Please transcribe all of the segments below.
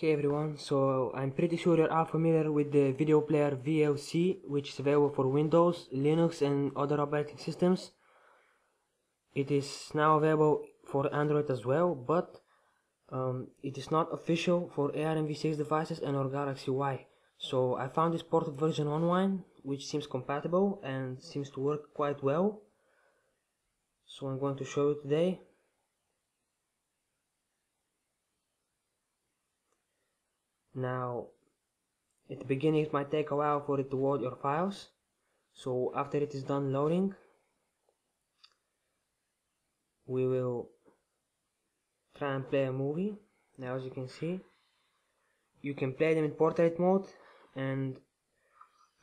Hey everyone, so I'm pretty sure you're all familiar with the video player VLC which is available for Windows, Linux and other operating systems. It is now available for Android as well, but um, it is not official for ARMv6 devices and or Galaxy Y. So I found this ported version online which seems compatible and seems to work quite well. So I'm going to show you today. Now, at the beginning it might take a while for it to load your files. So after it is done loading, we will try and play a movie. Now as you can see, you can play them in portrait mode and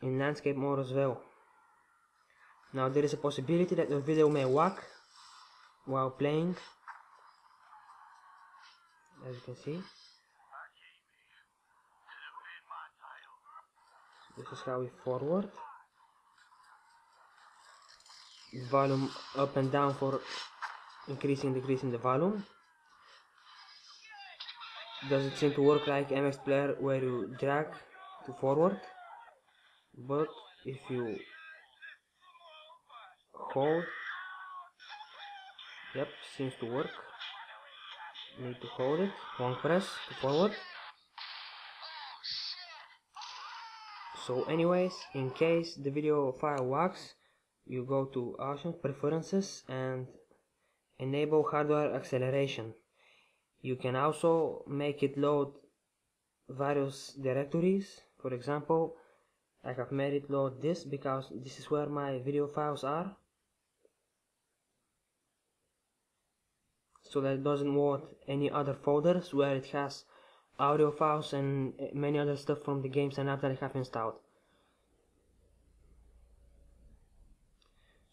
in landscape mode as well. Now there is a possibility that the video may whack while playing, as you can see. This is how we forward. Volume up and down for increasing decreasing the volume. Does it seem to work like MX player where you drag to forward? But if you hold yep seems to work. Need to hold it. One press to forward so anyways in case the video file works you go to options preferences and enable hardware acceleration. You can also make it load various directories. For example I have made it load this because this is where my video files are. So that it doesn't load any other folders where it has audio files and many other stuff from the games and apps that I have installed.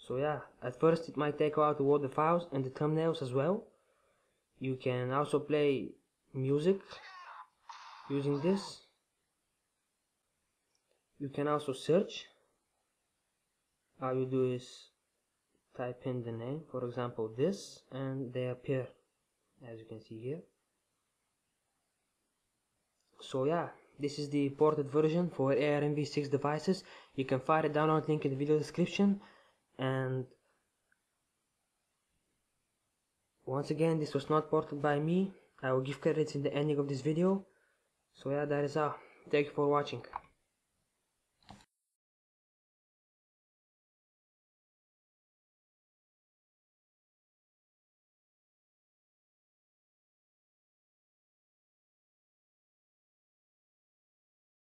So yeah, at first it might take a load the files and the thumbnails as well. You can also play music using this. You can also search. All you do is type in the name, for example this, and they appear as you can see here so yeah this is the ported version for ARMv6 devices you can find the download link in the video description and once again this was not ported by me. I will give credits in the ending of this video. So yeah that is all. Thank you for watching